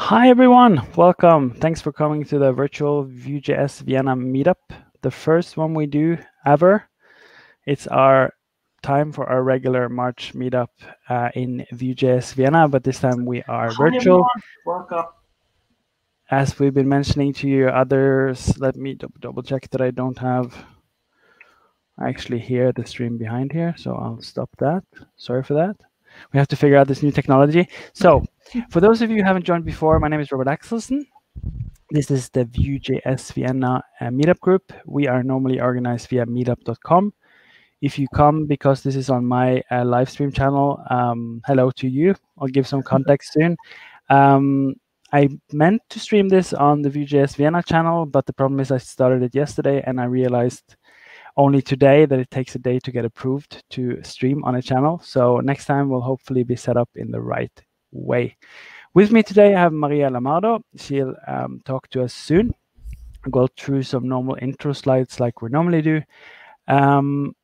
Hi everyone, welcome. Thanks for coming to the virtual Vue.js Vienna meetup, the first one we do ever. It's our time for our regular March meetup uh, in Vue.js Vienna, but this time we are Hi virtual. Everyone. Welcome. As we've been mentioning to you others, let me double check that I don't have I actually hear the stream behind here, so I'll stop that. Sorry for that. We have to figure out this new technology. So for those of you who haven't joined before, my name is Robert Axelsen. This is the Vue.js Vienna uh, meetup group. We are normally organized via meetup.com. If you come because this is on my uh, live stream channel, um, hello to you. I'll give some context soon. Um, I meant to stream this on the Vue.js Vienna channel, but the problem is I started it yesterday and I realized only today that it takes a day to get approved to stream on a channel. So next time we'll hopefully be set up in the right way. With me today, I have Maria Lamardo. She'll um, talk to us soon. Go through some normal intro slides like we normally do. Um,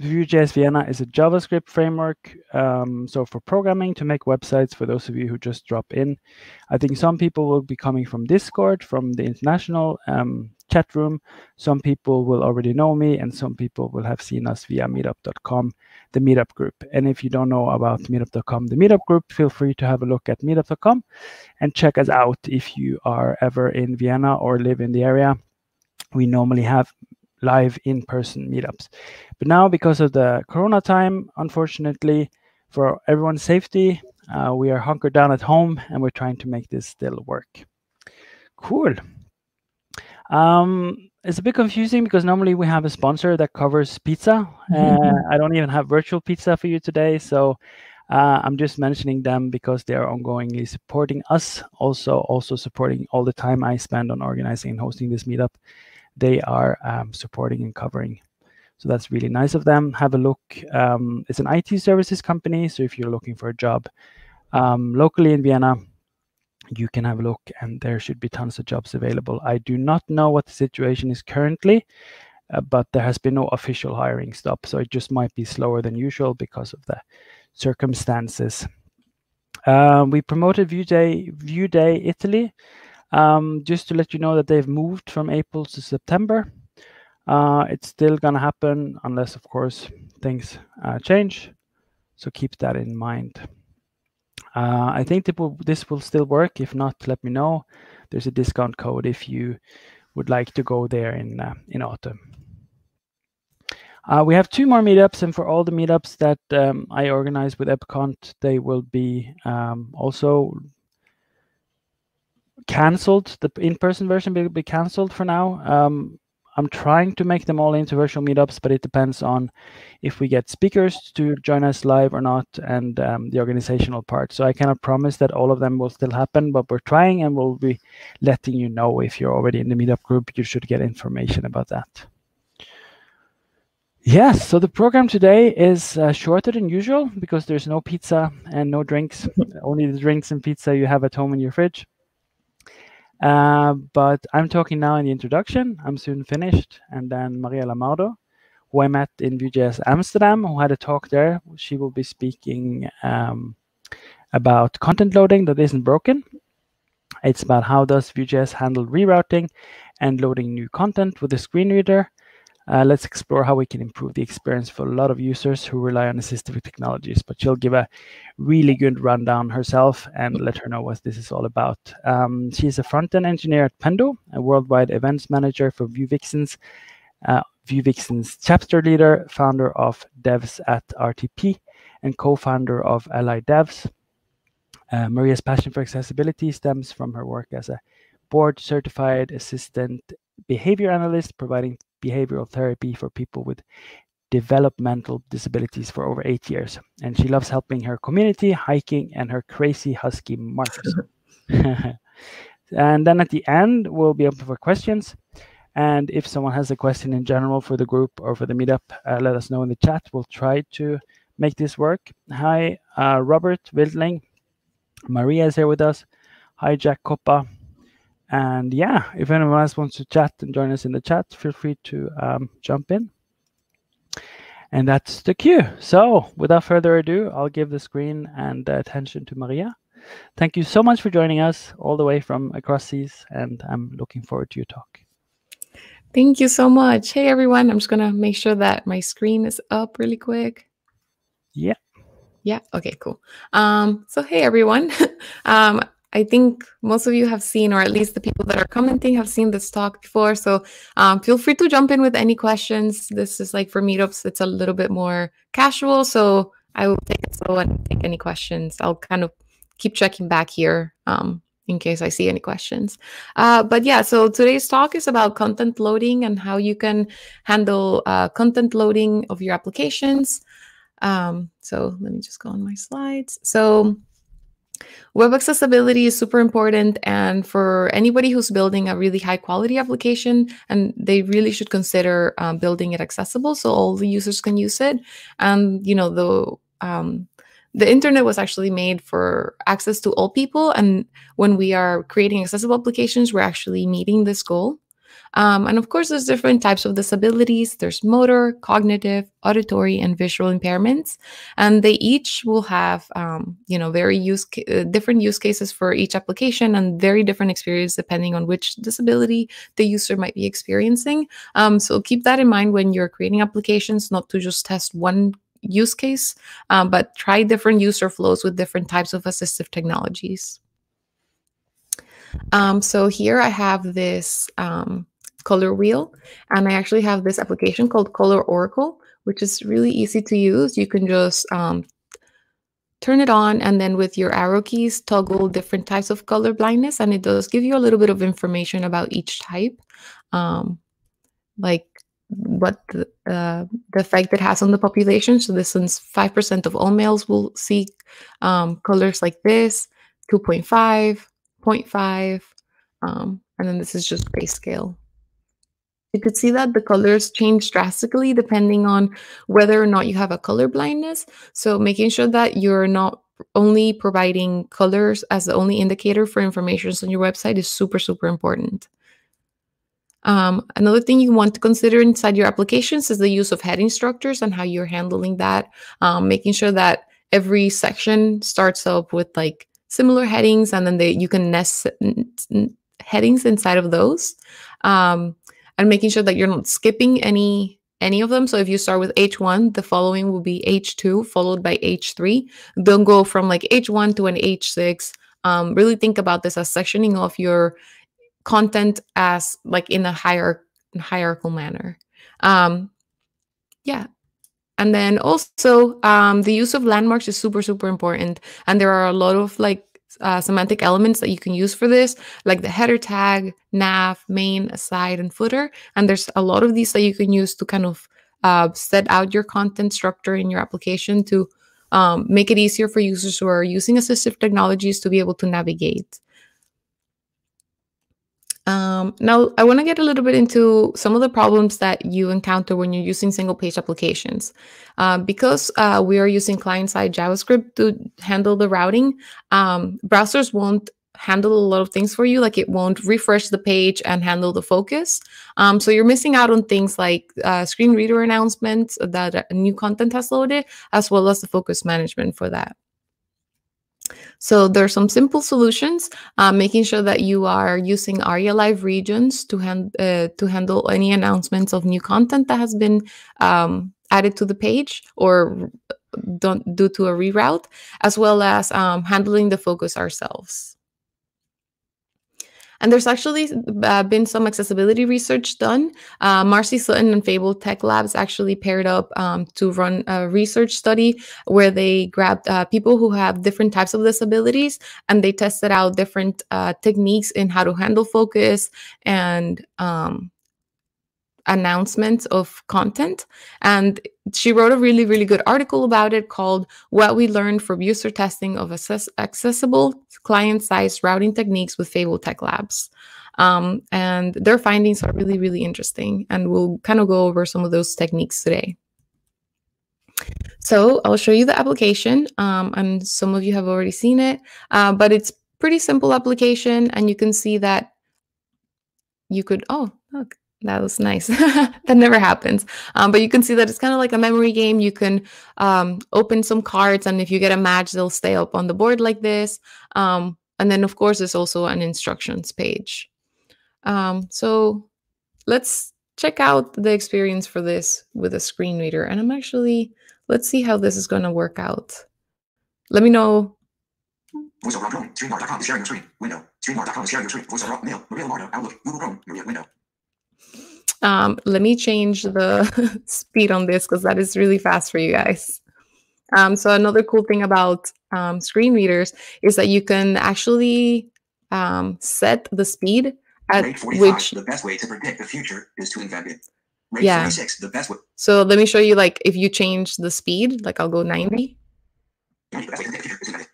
Vue.js Vienna is a JavaScript framework. Um, so for programming to make websites, for those of you who just drop in, I think some people will be coming from Discord, from the international um, chat room. Some people will already know me, and some people will have seen us via meetup.com, the meetup group. And if you don't know about meetup.com, the meetup group, feel free to have a look at meetup.com and check us out if you are ever in Vienna or live in the area. We normally have live in-person meetups. But now, because of the Corona time, unfortunately, for everyone's safety, uh, we are hunkered down at home and we're trying to make this still work. Cool. Um, it's a bit confusing because normally we have a sponsor that covers pizza. Uh, I don't even have virtual pizza for you today, so uh, I'm just mentioning them because they are ongoingly supporting us, also also supporting all the time I spend on organizing and hosting this meetup they are um, supporting and covering. So that's really nice of them. Have a look. Um, it's an IT services company. So if you're looking for a job um, locally in Vienna, you can have a look and there should be tons of jobs available. I do not know what the situation is currently, uh, but there has been no official hiring stop. So it just might be slower than usual because of the circumstances. Um, we promoted Vue Day, Vue Day Italy. Um, just to let you know that they've moved from April to September. Uh, it's still going to happen unless, of course, things uh, change. So keep that in mind. Uh, I think will, this will still work. If not, let me know. There's a discount code if you would like to go there in uh, in autumn. Uh, we have two more meetups, and for all the meetups that um, I organize with EBCONT, they will be um, also canceled. The in-person version will be canceled for now. Um, I'm trying to make them all into virtual meetups, but it depends on if we get speakers to join us live or not, and um, the organizational part. So I cannot promise that all of them will still happen, but we're trying, and we'll be letting you know if you're already in the meetup group. You should get information about that. Yes, so the program today is uh, shorter than usual because there's no pizza and no drinks, only the drinks and pizza you have at home in your fridge. Uh, but I'm talking now in the introduction. I'm soon finished. And then Maria Lamardo, who I met in Vue.js Amsterdam, who had a talk there. She will be speaking um, about content loading that isn't broken. It's about how does Vue.js handle rerouting and loading new content with a screen reader uh, let's explore how we can improve the experience for a lot of users who rely on assistive technologies. But she'll give a really good rundown herself and let her know what this is all about. Um, she's a front-end engineer at Pendo, a worldwide events manager for Vue Vixens, uh, Vue Vixens chapter leader, founder of Devs at RTP, and co-founder of A11yDevs. Uh, Maria's passion for accessibility stems from her work as a board certified assistant behavior analyst, providing behavioral therapy for people with developmental disabilities for over eight years. And she loves helping her community, hiking, and her crazy husky Marcus. and then at the end, we'll be open for questions. And if someone has a question in general for the group or for the meetup, uh, let us know in the chat. We'll try to make this work. Hi, uh, Robert Wildling. Maria is here with us. Hi, Jack Coppa. And yeah, if anyone else wants to chat and join us in the chat, feel free to um, jump in. And that's the cue. So without further ado, I'll give the screen and the attention to Maria. Thank you so much for joining us all the way from across seas, and I'm looking forward to your talk. Thank you so much. Hey, everyone. I'm just going to make sure that my screen is up really quick. Yeah. Yeah. Okay, cool. Um, so, hey, everyone. um, I think most of you have seen, or at least the people that are commenting have seen this talk before. So um, feel free to jump in with any questions. This is like for meetups, it's a little bit more casual. So I will take it slow and take any questions. I'll kind of keep checking back here um, in case I see any questions. Uh, but yeah, so today's talk is about content loading and how you can handle uh, content loading of your applications. Um, so let me just go on my slides. So Web accessibility is super important. And for anybody who's building a really high quality application, and they really should consider um, building it accessible so all the users can use it. And, you know, the, um, the internet was actually made for access to all people. And when we are creating accessible applications, we're actually meeting this goal. Um, and of course, there's different types of disabilities. There's motor, cognitive, auditory, and visual impairments, and they each will have, um, you know, very use uh, different use cases for each application and very different experience depending on which disability the user might be experiencing. Um, so keep that in mind when you're creating applications, not to just test one use case, um, but try different user flows with different types of assistive technologies. Um, so here I have this um, color wheel. And I actually have this application called Color Oracle, which is really easy to use. You can just um, turn it on and then with your arrow keys toggle different types of color blindness and it does give you a little bit of information about each type um, like what the, uh, the effect it has on the population so this one's 5% of all males will see um, colors like this 2.5 0.5 um, and then this is just grayscale you could see that the colors change drastically depending on whether or not you have a color blindness. So making sure that you're not only providing colors as the only indicator for information on your website is super, super important. Um, another thing you want to consider inside your applications is the use of heading structures and how you're handling that, um, making sure that every section starts up with like similar headings and then they, you can nest headings inside of those. Um, and making sure that you're not skipping any any of them. So if you start with H1, the following will be H2 followed by H3. Don't go from like H1 to an H6. Um, really think about this as sectioning off your content as like in a higher hierarchical manner. Um, yeah. And then also um, the use of landmarks is super, super important. And there are a lot of like uh, semantic elements that you can use for this, like the header tag, nav, main, aside, and footer. And there's a lot of these that you can use to kind of uh, set out your content structure in your application to um, make it easier for users who are using assistive technologies to be able to navigate. Um, now, I want to get a little bit into some of the problems that you encounter when you're using single page applications. Uh, because uh, we are using client side JavaScript to handle the routing, um, browsers won't handle a lot of things for you. Like it won't refresh the page and handle the focus. Um, so you're missing out on things like uh, screen reader announcements that new content has loaded, as well as the focus management for that. So there are some simple solutions, uh, making sure that you are using ARIA Live regions to, hand, uh, to handle any announcements of new content that has been um, added to the page or don't due to a reroute, as well as um, handling the focus ourselves. And there's actually uh, been some accessibility research done. Uh, Marcy Sutton and Fable Tech Labs actually paired up um, to run a research study where they grabbed uh, people who have different types of disabilities and they tested out different uh, techniques in how to handle focus and um, announcements of content. And she wrote a really, really good article about it called What We Learned from User Testing of access Accessible Client Side Routing Techniques with Fable Tech Labs. Um, and their findings are really, really interesting. And we'll kind of go over some of those techniques today. So I'll show you the application. Um, and some of you have already seen it, uh, but it's pretty simple application. And you can see that you could, oh, look, that was nice. that never happens. Um, but you can see that it's kind of like a memory game. You can um, open some cards, and if you get a match, they'll stay up on the board like this. Um, and then, of course, there's also an instructions page. Um, so let's check out the experience for this with a screen reader. And I'm actually, let's see how this is going to work out. Let me know. Is sharing your screen, window. Is sharing your screen, Maria Outlook, Google Chrome, Maria, window. Um, let me change the speed on this because that is really fast for you guys. Um, so another cool thing about um, screen readers is that you can actually um, set the speed at Rate 45, which the best way to predict the future is to invent it. Rate Yeah. 46, the best way. so let me show you like if you change the speed like i'll go 90 The best way to predict the future is to invent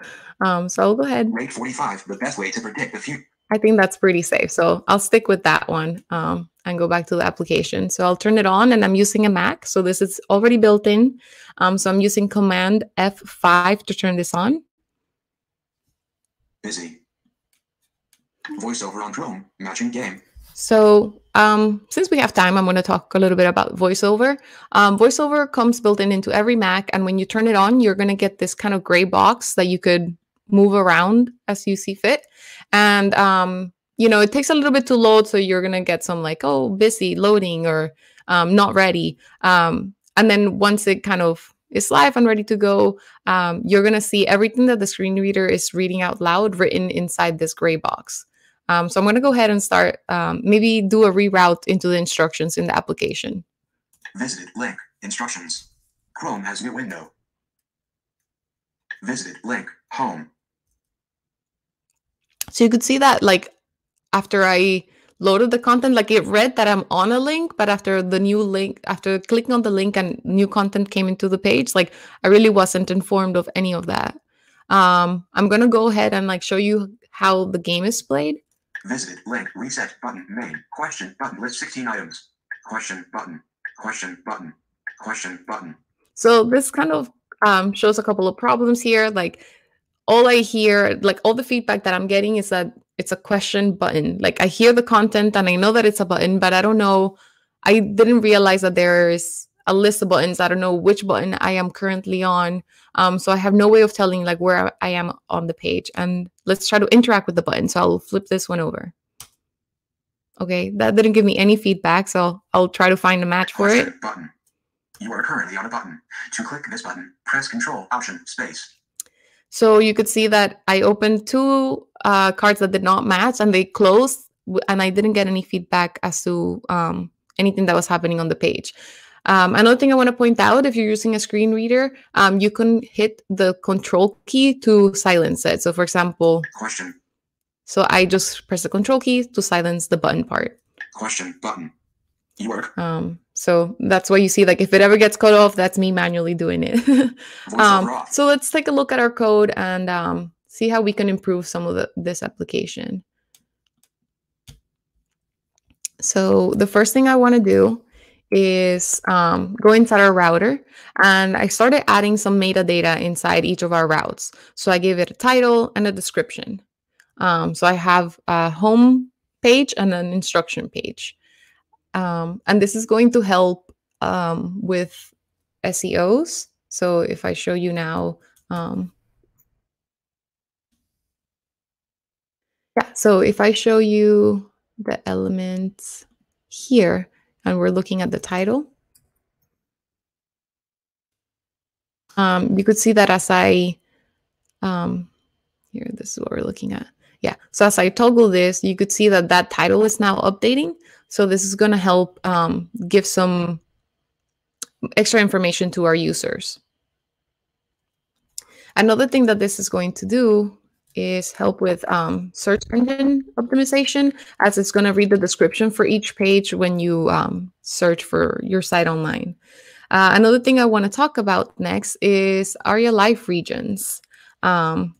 it. um so i'll go ahead Rate 45, the best way to predict the future. I think that's pretty safe so i'll stick with that one um and go back to the application so i'll turn it on and i'm using a mac so this is already built in um so i'm using command f5 to turn this on Busy. VoiceOver on Chrome, matching game. So, um, since we have time, I'm going to talk a little bit about VoiceOver. Um, VoiceOver comes built in into every Mac, and when you turn it on, you're going to get this kind of gray box that you could move around as you see fit. And um, you know, it takes a little bit to load, so you're going to get some like, oh, busy loading or um, not ready. Um, and then once it kind of is live and ready to go, um, you're going to see everything that the screen reader is reading out loud written inside this gray box. Um, so I'm going to go ahead and start, um, maybe do a reroute into the instructions in the application. Visited link. Instructions. Chrome has new window. Visited link. Home. So you could see that like after I loaded the content, like it read that I'm on a link, but after the new link, after clicking on the link and new content came into the page, like I really wasn't informed of any of that. Um, I'm going to go ahead and like show you how the game is played. Visited link. Reset button. Main. Question button. List 16 items. Question button. Question button. Question button. So this kind of um, shows a couple of problems here. Like all I hear, like all the feedback that I'm getting is that it's a question button. Like I hear the content and I know that it's a button, but I don't know. I didn't realize that there's a list of buttons. I don't know which button I am currently on. Um, so I have no way of telling like where I am on the page. And let's try to interact with the button. So I'll flip this one over. Okay, that didn't give me any feedback, so I'll try to find a match for it. Button. You are currently on a button. To click this button, press Control Option Space. So you could see that I opened two uh, cards that did not match and they closed, and I didn't get any feedback as to um, anything that was happening on the page. Um, another thing I want to point out if you're using a screen reader, um, you can hit the control key to silence it. So, for example, Question. so I just press the control key to silence the button part. Question button. You are Um, so that's why you see, like, if it ever gets cut off, that's me manually doing it. um, so let's take a look at our code and um, see how we can improve some of the, this application. So the first thing I want to do is um, go inside our router and I started adding some metadata inside each of our routes. So I gave it a title and a description. Um, so I have a home page and an instruction page. Um, and this is going to help um, with SEOs. So if I show you now, um, yeah, so if I show you the elements here and we're looking at the title, um, you could see that as I, um, here, this is what we're looking at. Yeah, so as I toggle this, you could see that that title is now updating. So this is going to help um, give some extra information to our users. Another thing that this is going to do is help with um, search engine optimization, as it's going to read the description for each page when you um, search for your site online. Uh, another thing I want to talk about next is ARIA Live regions. Um,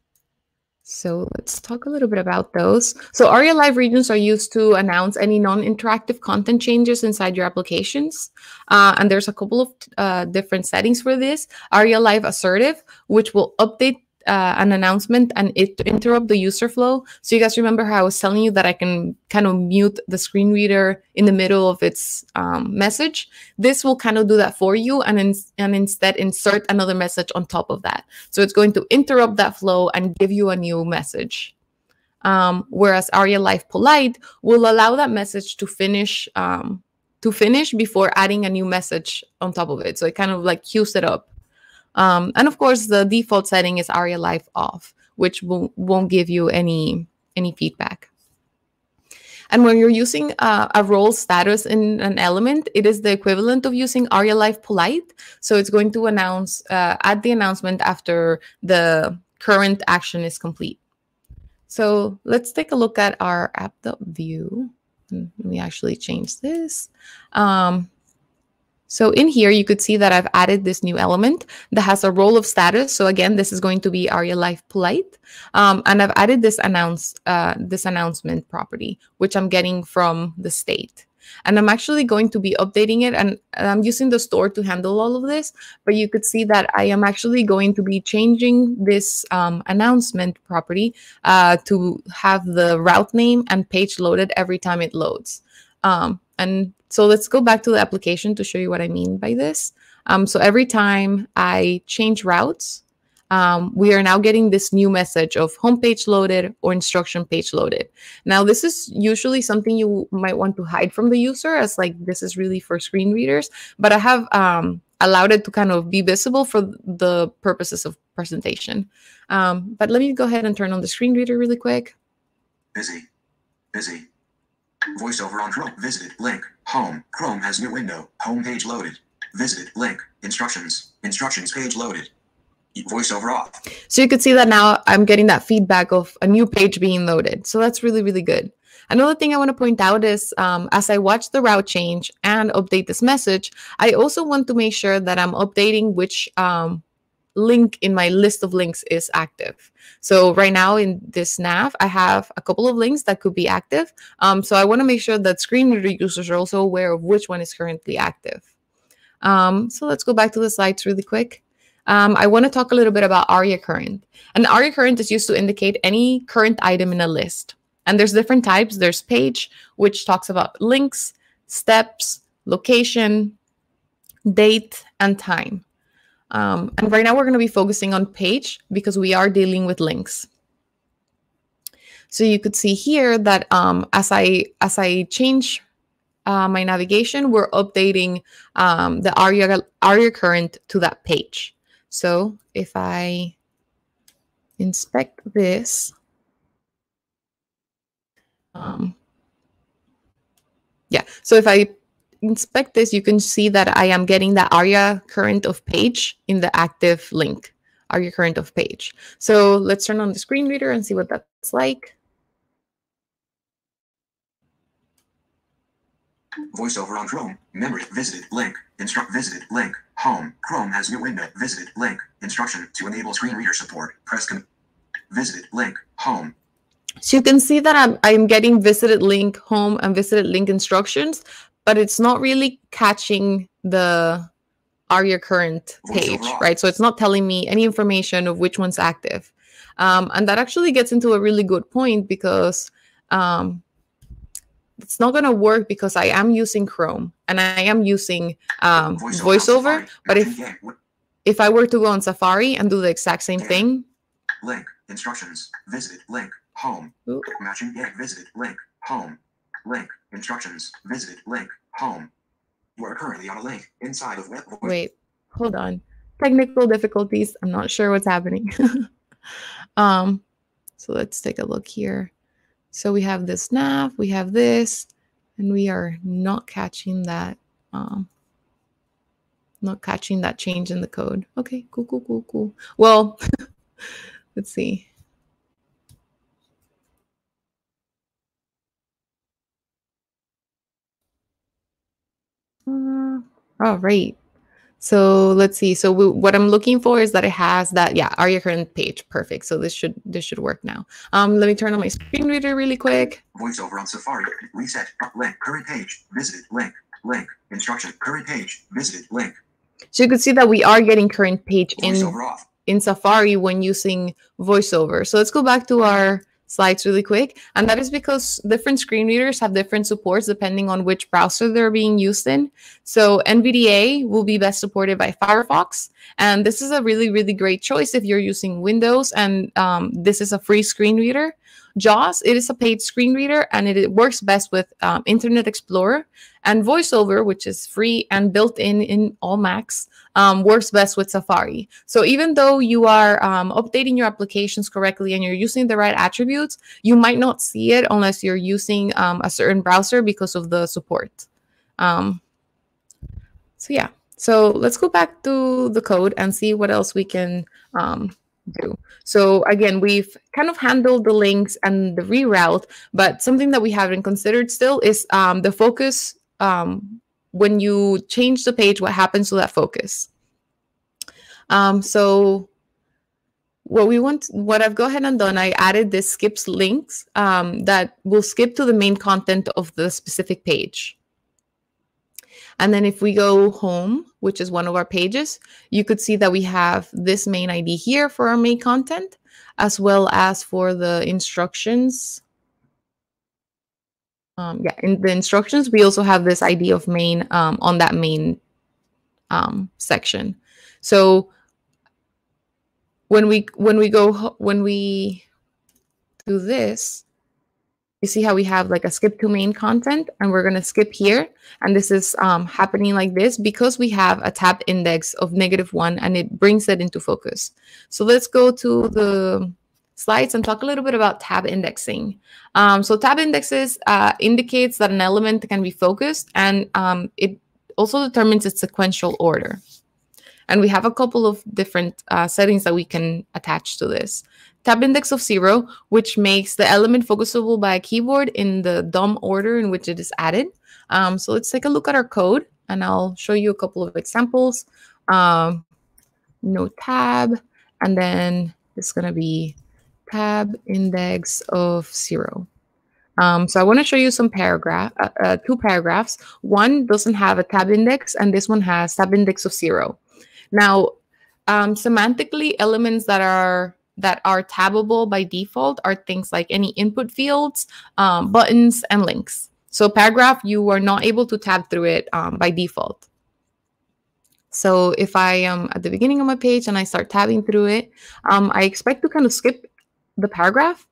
so let's talk a little bit about those. So ARIA Live regions are used to announce any non-interactive content changes inside your applications. Uh, and there's a couple of uh, different settings for this. ARIA Live Assertive, which will update uh, an announcement and it interrupt the user flow. So you guys remember how I was telling you that I can kind of mute the screen reader in the middle of its um, message. This will kind of do that for you and, in, and instead insert another message on top of that. So it's going to interrupt that flow and give you a new message. Um, whereas Aria Live Polite will allow that message to finish um, to finish before adding a new message on top of it. So it kind of like queues it up. Um, and of course, the default setting is Aria Live off, which will, won't give you any any feedback. And when you're using uh, a role status in an element, it is the equivalent of using Aria Live Polite. So it's going to announce, uh, add the announcement after the current action is complete. So let's take a look at our app.vue. Let me actually change this. Um, so in here, you could see that I've added this new element that has a role of status. So again, this is going to be Aria Live Polite. Um, and I've added this announce uh, this announcement property, which I'm getting from the state. And I'm actually going to be updating it and I'm using the store to handle all of this. But you could see that I am actually going to be changing this um, announcement property uh, to have the route name and page loaded every time it loads. Um, and so let's go back to the application to show you what I mean by this. Um, so every time I change routes, um, we are now getting this new message of homepage loaded or instruction page loaded. Now, this is usually something you might want to hide from the user as like this is really for screen readers, but I have um, allowed it to kind of be visible for the purposes of presentation. Um, but let me go ahead and turn on the screen reader really quick. Busy. Busy. Voiceover on Chrome. Visited. Link. Home. Chrome has new window. Home page loaded. Visited. Link. Instructions. Instructions page loaded voiceover off. So you could see that now I'm getting that feedback of a new page being loaded. So that's really, really good. Another thing I want to point out is um, as I watch the route change and update this message, I also want to make sure that I'm updating which um, link in my list of links is active. So right now in this nav, I have a couple of links that could be active. Um, so I want to make sure that screen reader users are also aware of which one is currently active. Um, so let's go back to the slides really quick um, I want to talk a little bit about ARIA current. And ARIA current is used to indicate any current item in a list. And there's different types. There's page, which talks about links, steps, location, date, and time. Um, and right now we're going to be focusing on page because we are dealing with links. So you could see here that um, as I as I change uh, my navigation, we're updating um, the ARIA, ARIA current to that page. So if I inspect this, um, yeah, so if I inspect this, you can see that I am getting the ARIA current of page in the active link, ARIA current of page. So let's turn on the screen reader and see what that's like. Voiceover on Chrome. Memory visited link. Instruct visited link. Home. Chrome has new window. Visited link. Instruction to enable screen reader support. Press visited link. Home. So you can see that I'm I'm getting visited link home and visited link instructions, but it's not really catching the ARIA current page, right? So it's not telling me any information of which one's active. Um, and that actually gets into a really good point because um, it's not going to work because I am using Chrome and I am using um, VoiceOver. VoiceOver but if if I were to go on Safari and do the exact same thing, link instructions visit link home Ooh. matching yeah visited link home link instructions Visit. link home. You are currently on a link inside of web. Wait, hold on. Technical difficulties. I'm not sure what's happening. um, so let's take a look here. So we have this nav, we have this, and we are not catching that, um, not catching that change in the code. Okay, cool, cool, cool, cool. Well, let's see. Uh, all right. So let's see. So we, what I'm looking for is that it has that, yeah, ARIA current page. Perfect. So this should this should work now. Um, let me turn on my screen reader really quick. Voiceover on Safari. Reset. Link. Current page. Visited. Link. Link. Instruction. Current page. Visited. Link. So you can see that we are getting current page in. In Safari when using VoiceOver. So let's go back to our slides really quick. And that is because different screen readers have different supports depending on which browser they're being used in. So NVDA will be best supported by Firefox. And this is a really, really great choice if you're using Windows and um, this is a free screen reader. JAWS, it is a paid screen reader and it, it works best with um, Internet Explorer. And VoiceOver, which is free and built in in all Macs, um, works best with Safari. So even though you are um, updating your applications correctly and you're using the right attributes, you might not see it unless you're using um, a certain browser because of the support. Um, so yeah, so let's go back to the code and see what else we can um, do. So again, we've kind of handled the links and the reroute, but something that we haven't considered still is um, the focus. Um, when you change the page, what happens to that focus? Um, so what we want, what I've go ahead and done, I added this skips links um, that will skip to the main content of the specific page. And then if we go home, which is one of our pages, you could see that we have this main ID here for our main content, as well as for the instructions. Um, yeah, in the instructions, we also have this ID of main um, on that main um, section. So when we when we go when we do this, you see how we have like a skip to main content and we're going to skip here and this is um, happening like this because we have a tab index of negative one and it brings it into focus. So let's go to the slides and talk a little bit about tab indexing. Um, so tab indexes uh, indicates that an element can be focused and um, it also determines its sequential order. And we have a couple of different uh, settings that we can attach to this tab index of zero, which makes the element focusable by a keyboard in the DOM order in which it is added. Um, so let's take a look at our code and I'll show you a couple of examples. Um, no tab, and then it's going to be tab index of zero. Um, so I want to show you some paragraph, uh, uh, two paragraphs. One doesn't have a tab index, and this one has tab index of zero. Now, um, semantically, elements that are that are tabbable by default are things like any input fields, um, buttons, and links. So paragraph, you are not able to tab through it um, by default. So if I am at the beginning of my page and I start tabbing through it, um, I expect to kind of skip the paragraph,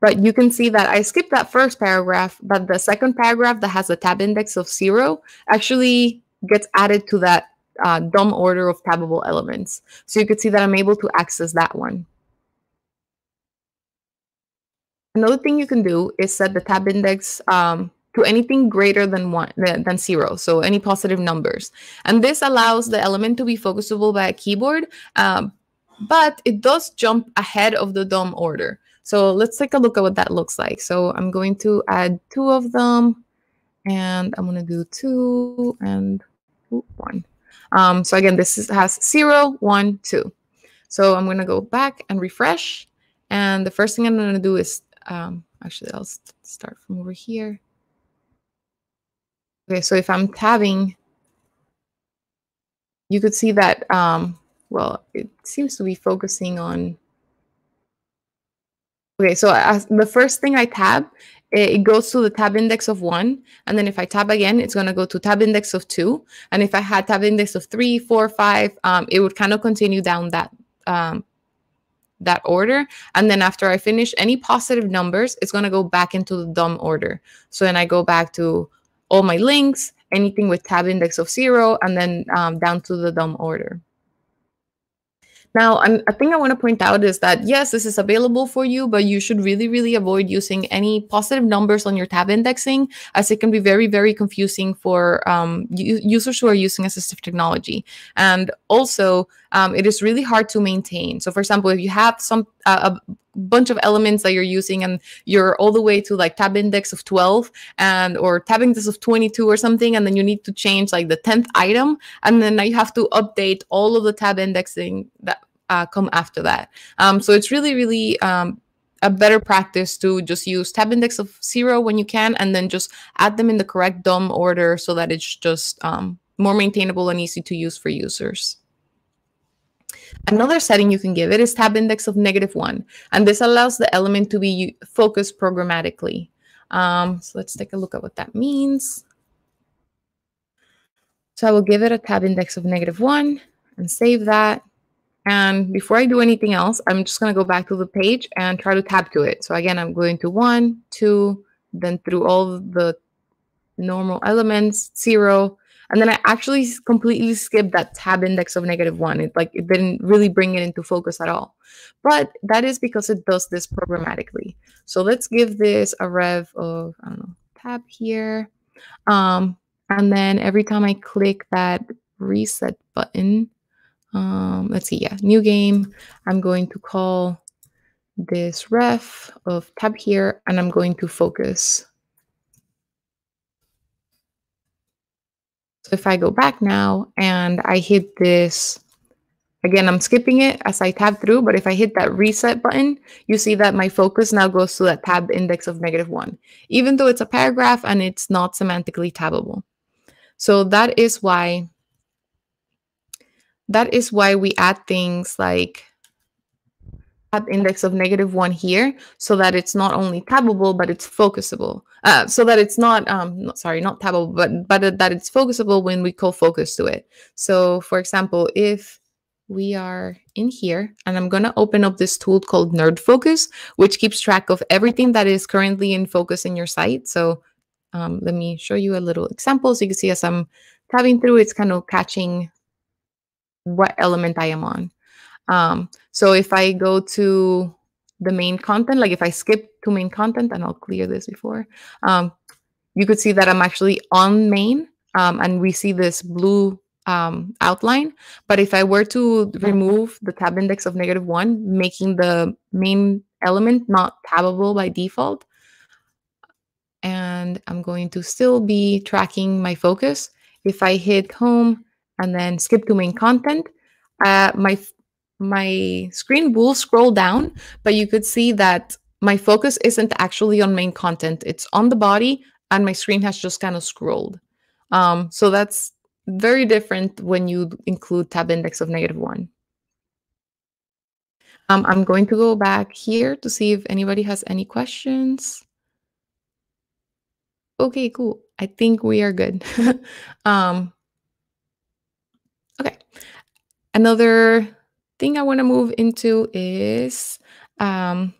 but you can see that I skipped that first paragraph, but the second paragraph that has a tab index of zero actually gets added to that uh, DOM order of tabbable elements. So you could see that I'm able to access that one. Another thing you can do is set the tab index um, to anything greater than one than zero, so any positive numbers. And this allows the element to be focusable by a keyboard, um, but it does jump ahead of the DOM order. So let's take a look at what that looks like. So I'm going to add two of them, and I'm going to do two and one. Um, so again, this is, has zero, one, two. So I'm going to go back and refresh. And the first thing I'm going to do is um, actually, I'll st start from over here. Okay, so if I'm tabbing, you could see that, um, well, it seems to be focusing on. Okay, so as the first thing I tab, it, goes to the tab index of one. And then if I tab again, it's going to go to tab index of two. And if I had tab index of three, four, five, um, it would kind of continue down that um, that order. And then after I finish any positive numbers, it's going to go back into the DOM order. So then I go back to all my links, anything with tab index of zero, and then um, down to the DOM order. Now, I'm, a thing I want to point out is that yes, this is available for you, but you should really, really avoid using any positive numbers on your tab indexing, as it can be very, very confusing for um, users who are using assistive technology. And also, um, it is really hard to maintain. So, for example, if you have some uh, a bunch of elements that you're using and you're all the way to like tab index of 12 and or tab index of 22 or something and then you need to change like the 10th item and then you have to update all of the tab indexing that uh, come after that. Um, so it's really really um, a better practice to just use tab index of zero when you can and then just add them in the correct DOM order so that it's just um, more maintainable and easy to use for users Another setting you can give it is tab index of negative one. And this allows the element to be focused programmatically. Um, so let's take a look at what that means. So I will give it a tab index of negative one and save that. And before I do anything else, I'm just going to go back to the page and try to tab to it. So again, I'm going to one, two, then through all the normal elements, zero, and then I actually completely skipped that tab index of negative one. It like it didn't really bring it into focus at all. But that is because it does this programmatically. So let's give this a ref of, I don't know, tab here. Um, and then every time I click that reset button, um, let's see, yeah, new game, I'm going to call this ref of tab here, and I'm going to focus So if I go back now and I hit this, again, I'm skipping it as I tab through, but if I hit that reset button, you see that my focus now goes to that tab index of negative one, even though it's a paragraph and it's not semantically tabbable. So that is why that is why we add things like tab index of negative one here so that it's not only tabbable but it's focusable. Uh, so that it's not um not, sorry not tabbable but but that it's focusable when we call focus to it. So for example if we are in here and i'm going to open up this tool called NerdeFocus which keeps track of everything that is currently in focus in your site. So um, let me show you a little example so you can see as i'm tabbing through it's kind of catching what element i am on. Um, so if I go to the main content, like if I skip to main content, and I'll clear this before, um, you could see that I'm actually on main um, and we see this blue um, outline. But if I were to remove the tab index of negative one, making the main element not tabbable by default, and I'm going to still be tracking my focus. If I hit home and then skip to main content, uh, my my screen will scroll down, but you could see that my focus isn't actually on main content. It's on the body and my screen has just kind of scrolled. Um, so that's very different when you include tab index of negative one. Um, I'm going to go back here to see if anybody has any questions. Okay, cool. I think we are good. um, okay. Another thing I want to move into is um,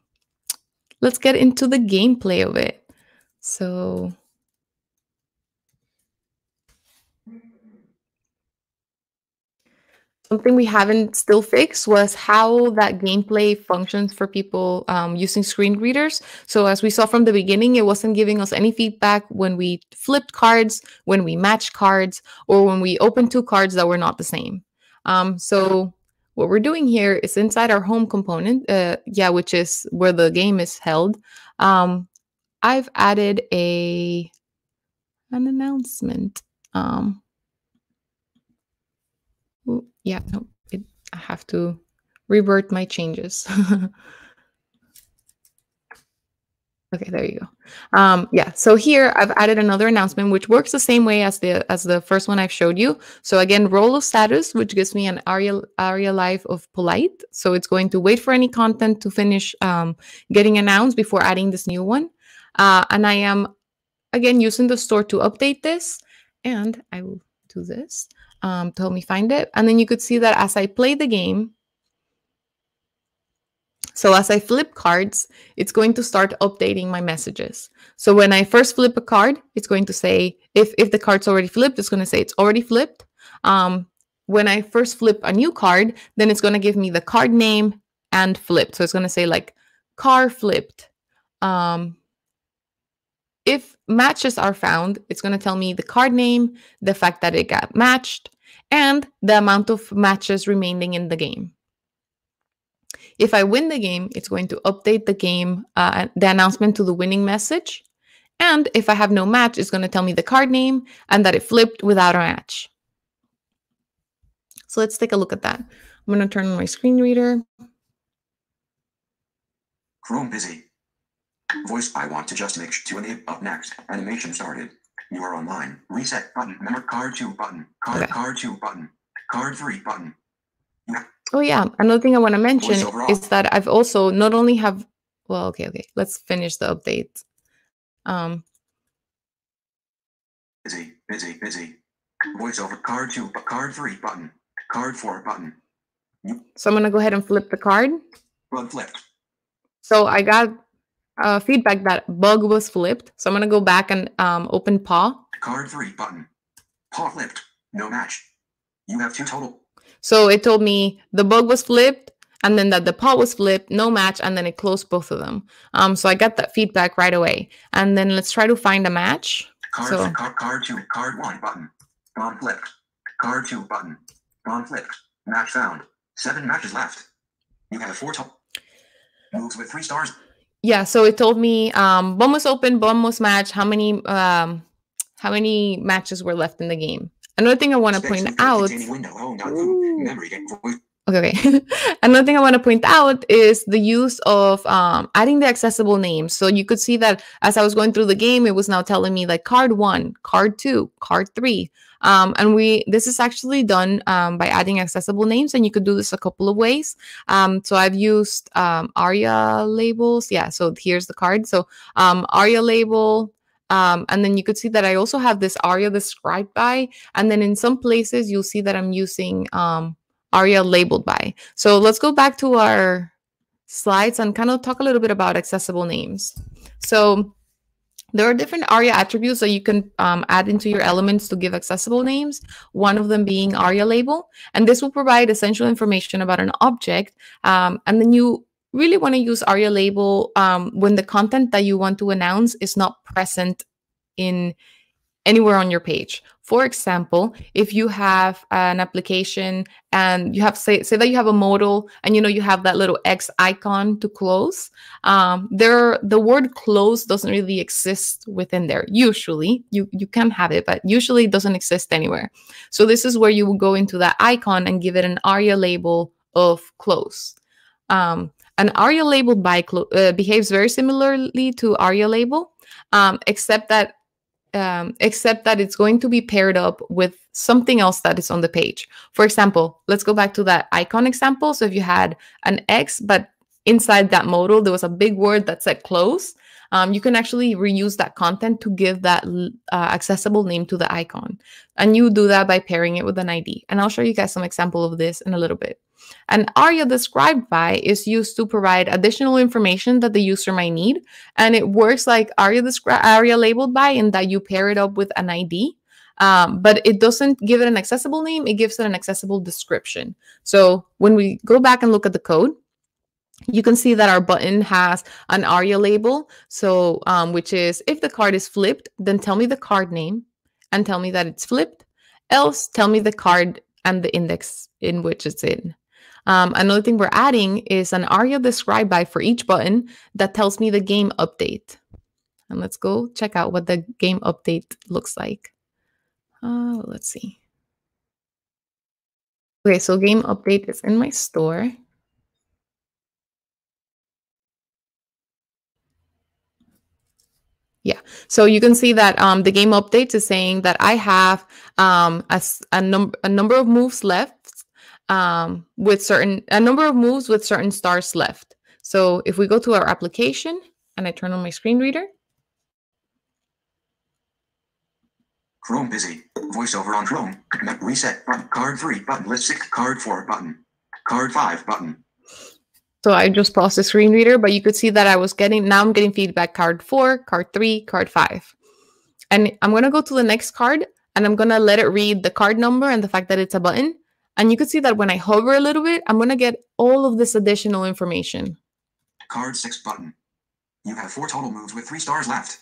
let's get into the gameplay of it. So something we haven't still fixed was how that gameplay functions for people um, using screen readers. So as we saw from the beginning, it wasn't giving us any feedback when we flipped cards, when we matched cards, or when we opened two cards that were not the same. Um, so what we're doing here is inside our home component, uh, yeah, which is where the game is held. Um, I've added a an announcement. Um, yeah, no, it, I have to revert my changes. Okay, there you go. Um, yeah, so here I've added another announcement which works the same way as the as the first one I've showed you. So again, role of status, which gives me an aria aria live of polite. So it's going to wait for any content to finish um, getting announced before adding this new one. Uh, and I am again using the store to update this, and I will do this um, to help me find it. And then you could see that as I play the game, so as I flip cards, it's going to start updating my messages. So when I first flip a card, it's going to say, if, if the card's already flipped, it's going to say it's already flipped. Um, when I first flip a new card, then it's going to give me the card name and flipped. So it's going to say like car flipped. Um, if matches are found, it's going to tell me the card name, the fact that it got matched, and the amount of matches remaining in the game. If I win the game, it's going to update the game, uh, the announcement to the winning message. And if I have no match, it's going to tell me the card name and that it flipped without a match. So let's take a look at that. I'm going to turn on my screen reader. Chrome busy. Voice I want to just make sure to enable up next. Animation started. You are online. Reset button. Memory card two button. Card Okay. card two button. Card three button. Oh yeah, another thing I want to mention is that I've also not only have well, okay, okay, let's finish the update. Um, Busy, busy, busy. Voiceover card two, card three button. Card four button. so I'm gonna go ahead and flip the card. Run flipped. So I got uh, feedback that bug was flipped. So I'm gonna go back and um, open paw. Card three button. Paw flipped. No match. You have two total. So it told me the bug was flipped and then that the pot was flipped, no match, and then it closed both of them. Um, so I got that feedback right away. And then let's try to find a match. Card So- card, card two, card one button. bomb flipped. Card two button. bomb flipped. Match found. Seven matches left. You have four total. Moves with three stars. Yeah, so it told me um, bum was open, bomb was match. How many um, how many matches were left in the game? Another thing I want to point out. containing window. Home. Dot Ooh. food. Memory game. Voice. Okay, okay. Another thing I want to point out is the use of um, adding the accessible names. So you could see that as I was going through the game, it was now telling me like card one, card two, card three. Um, and we this is actually done um, by adding accessible names, and you could do this a couple of ways. Um, so I've used um, ARIA labels. Yeah, so here's the card. So um, ARIA label. Um, and then you could see that I also have this ARIA described by, and then in some places you'll see that I'm using um, ARIA labeled by. So let's go back to our slides and kind of talk a little bit about accessible names. So there are different ARIA attributes that you can um, add into your elements to give accessible names, one of them being ARIA label. And this will provide essential information about an object. Um, and then you really want to use ARIA label um, when the content that you want to announce is not present in anywhere on your page. For example, if you have an application and you have say say that you have a modal and you know you have that little X icon to close, um, there the word close doesn't really exist within there. Usually, you you can have it, but usually it doesn't exist anywhere. So this is where you will go into that icon and give it an ARIA label of close. Um, an ARIA labeled by uh, behaves very similarly to ARIA label, um, except that um, except that it's going to be paired up with something else that is on the page. For example, let's go back to that icon example. So if you had an X, but inside that modal there was a big word that said close, um, you can actually reuse that content to give that uh, accessible name to the icon. And you do that by pairing it with an ID. And I'll show you guys some example of this in a little bit. And ARIA described by is used to provide additional information that the user might need. And it works like ARIA, ARIA labeled by in that you pair it up with an ID. Um, but it doesn't give it an accessible name, it gives it an accessible description. So when we go back and look at the code, you can see that our button has an ARIA label. So, um, which is if the card is flipped, then tell me the card name and tell me that it's flipped. Else, tell me the card and the index in which it's in. Um, another thing we're adding is an ARIA described by for each button that tells me the game update. And let's go check out what the game update looks like. Uh, let's see. Okay, so game update is in my store. So you can see that um, the game updates is saying that I have um, a, a, num- a number of moves left um, with certain a number of moves with certain stars left. So if we go to our application and I turn on my screen reader, Chrome busy. Voiceover on Chrome. Reset button. Card three button. List six. Card four button. Card five button. So I just paused the screen reader, but you could see that I was getting now I'm getting feedback card four, card three, card five. And I'm gonna go to the next card and I'm gonna let it read the card number and the fact that it's a button. And you could see that when I hover a little bit, I'm gonna get all of this additional information. Card six button. You have four total moves with three stars left.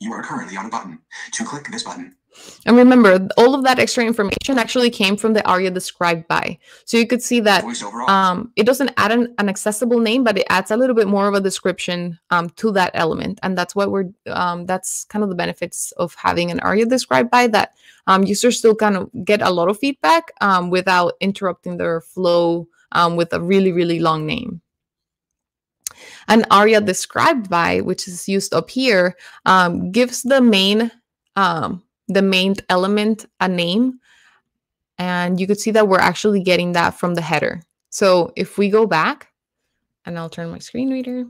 You are currently on a button. To click this button, And remember, all of that extra information actually came from the ARIA described by. So you could see that um, it doesn't add an, an accessible name, but it adds a little bit more of a description um, to that element, and that's what we're. Um, that's kind of the benefits of having an ARIA described by that. Um, users still kind of get a lot of feedback um, without interrupting their flow um, with a really really long name. An ARIA described by, which is used up here, um, gives the main um, the main element a name, and you could see that we're actually getting that from the header. So if we go back, and I'll turn my screen reader.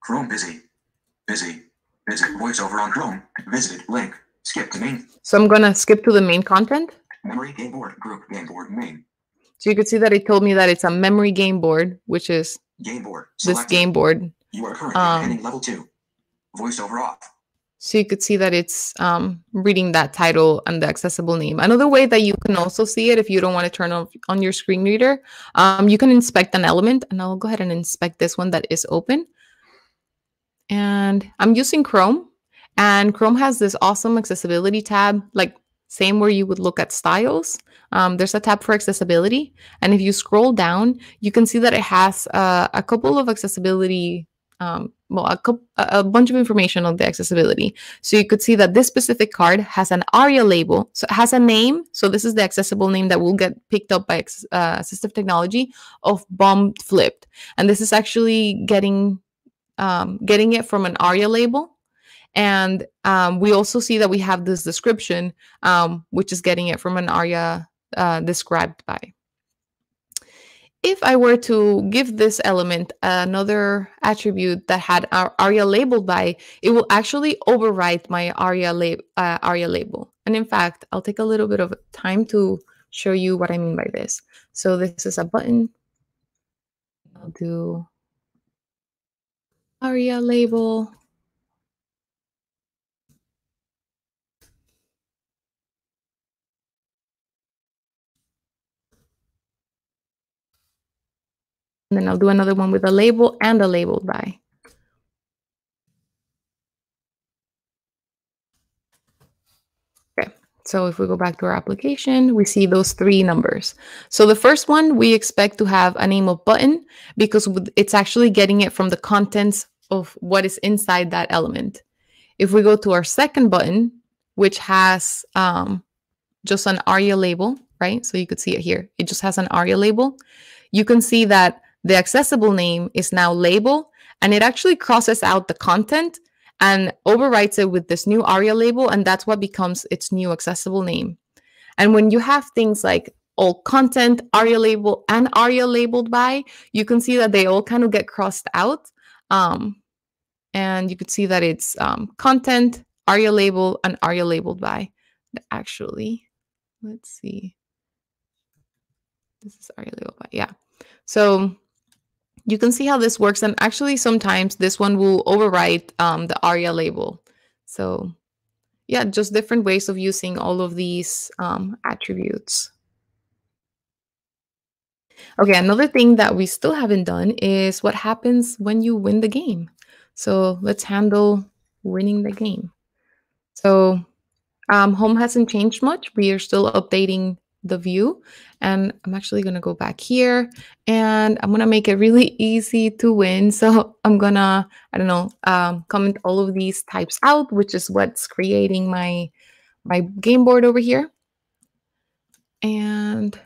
Chrome busy. Busy. Visit voiceover on Chrome. Visited link. Skip to main. So I'm gonna skip to the main content. Memory game board group game board main. So you could see that it told me that it's a memory game board, which is Game board. this game board. You are currently um, heading level two. Voiceover off. So you could see that it's um, reading that title and the accessible name. Another way that you can also see it if you don't want to turn on, on your screen reader, um, you can inspect an element and I'll go ahead and inspect this one that is open. And I'm using Chrome and Chrome has this awesome accessibility tab, like same where you would look at styles. Um, there's a tab for accessibility. And if you scroll down, you can see that it has uh, a couple of accessibility um, well, a, a bunch of information on the accessibility. So you could see that this specific card has an ARIA label. So it has a name. So this is the accessible name that will get picked up by uh, assistive technology of bomb flipped. And this is actually getting um, getting it from an ARIA label. And um, we also see that we have this description, um, which is getting it from an ARIA uh, described by if I were to give this element another attribute that had our ARIA labeled by, it will actually overwrite my ARIA, lab, uh, ARIA label. And in fact, I'll take a little bit of time to show you what I mean by this. So this is a button. I'll do ARIA label. And then I'll do another one with a label and a labeled by. Okay, so if we go back to our application, we see those three numbers. So the first one, we expect to have a name of button because it's actually getting it from the contents of what is inside that element. If we go to our second button, which has um, just an ARIA label, right? So you could see it here. It just has an ARIA label. You can see that the accessible name is now label and it actually crosses out the content and overwrites it with this new ARIA label. And that's what becomes its new accessible name. And when you have things like all content, ARIA label, and ARIA labeled by, you can see that they all kind of get crossed out. Um, and you could see that it's um, content, ARIA label, and ARIA labeled by. Actually, let's see. This is ARIA labeled by, yeah. So you can see how this works. And actually, sometimes this one will overwrite um, the ARIA label. So yeah, just different ways of using all of these um, attributes. Okay, another thing that we still haven't done is what happens when you win the game. So let's handle winning the game. So um, home hasn't changed much. We are still updating the view. And I'm actually going to go back here and I'm going to make it really easy to win. So I'm going to, I don't know, um, comment all of these types out, which is what's creating my, my game board over here. And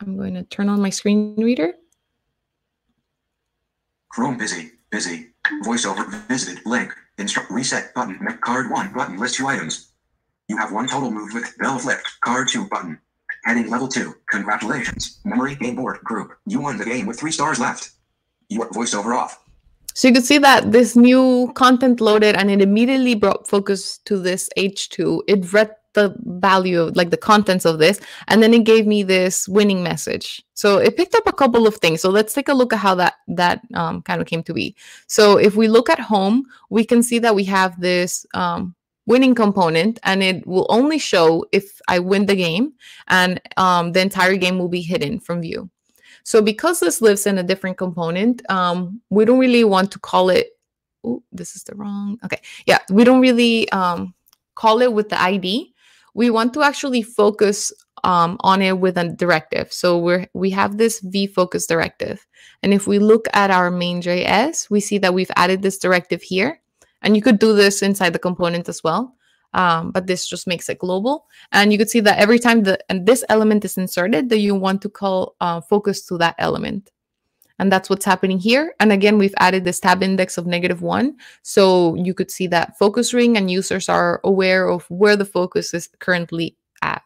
I'm going to turn on my screen reader. Chrome busy. Busy. Voiceover visited link. Instruct reset button. Card one button. List two items. You have one total move with bell flipped. Card two button. Heading level two. Congratulations. Memory game board group. You won the game with three stars left. You are voiceover off. So you could see that this new content loaded and it immediately brought focus to this H2. It read the value of like the contents of this and then it gave me this winning message. So it picked up a couple of things. So let's take a look at how that that um, kind of came to be. So if we look at home, we can see that we have this um, winning component and it will only show if I win the game and um, the entire game will be hidden from view. So because this lives in a different component, um, we don't really want to call it. Oh, this is the wrong. Okay, yeah, we don't really um, call it with the ID. We want to actually focus um, on it with a directive. So we're we have this v focus directive, and if we look at our main.js, we see that we've added this directive here, and you could do this inside the component as well. Um, but this just makes it global. And you could see that every time the and this element is inserted, that you want to call uh, focus to that element. And that's what's happening here. And again, we've added this tab index of negative one. So you could see that focus ring and users are aware of where the focus is currently at.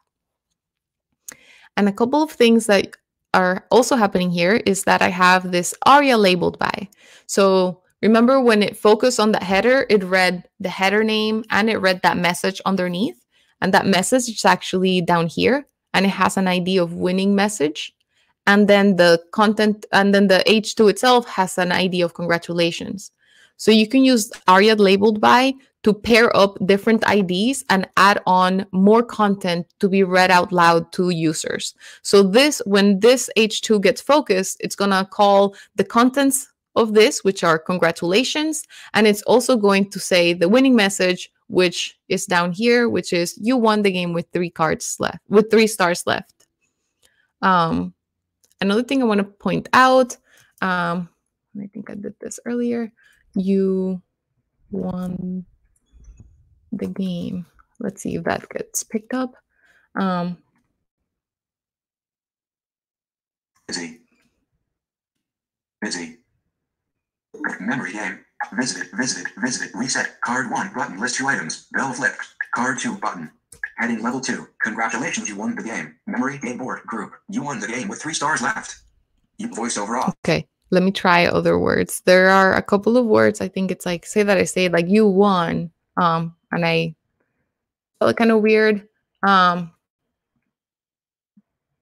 And a couple of things that are also happening here is that I have this aria labeled by. So remember when it focused on the header, it read the header name and it read that message underneath. And that message is actually down here and it has an ID of winning message. And then the content, and then the H2 itself has an ID of congratulations. So you can use aria labeled by to pair up different IDs and add on more content to be read out loud to users. So this, when this H2 gets focused, it's gonna call the contents of this, which are congratulations, and it's also going to say the winning message, which is down here, which is you won the game with three cards left, with three stars left. Um, another thing I want to point out, um, I think I did this earlier, you won the game. Let's see if that gets picked up. Um, Busy. Busy. Memory game. Visited, visited, visited, reset. Card 1 button, list two items. Bell flipped. Card 2 button. Heading level 2. Congratulations, you won the game. Memory game board group. You won the game with three stars left. You voiceover off. okay, let me try other words. There are a couple of words. I think it's like say that I say like you won. Um, and I felt kind of weird. Um,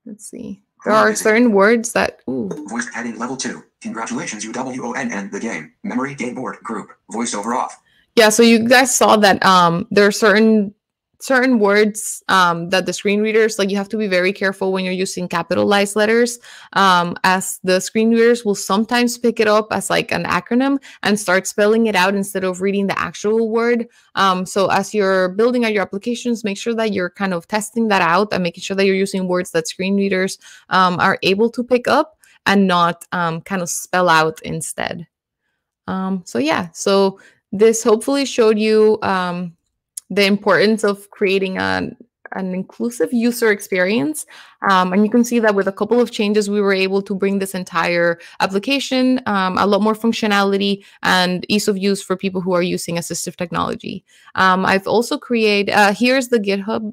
let's see. There are certain words that ooh, Voice heading level 2. Congratulations, you W-O-N-N the game. Memory game board group. Voiceover off. yeah. So you guys saw that um, there are certain certain words um, that the screen readers like you have to be very careful when you're using capitalized letters um, as the screen readers will sometimes pick it up as like an acronym and start spelling it out instead of reading the actual word um, so as you're building out your applications make sure that you're kind of testing that out and making sure that you're using words that screen readers um, are able to pick up and not um, kind of spell out instead um, so yeah so this hopefully showed you um, the importance of creating an, an inclusive user experience. Um, and you can see that with a couple of changes, we were able to bring this entire application um, a lot more functionality and ease of use for people who are using assistive technology. Um, I've also created, uh, here's the GitHub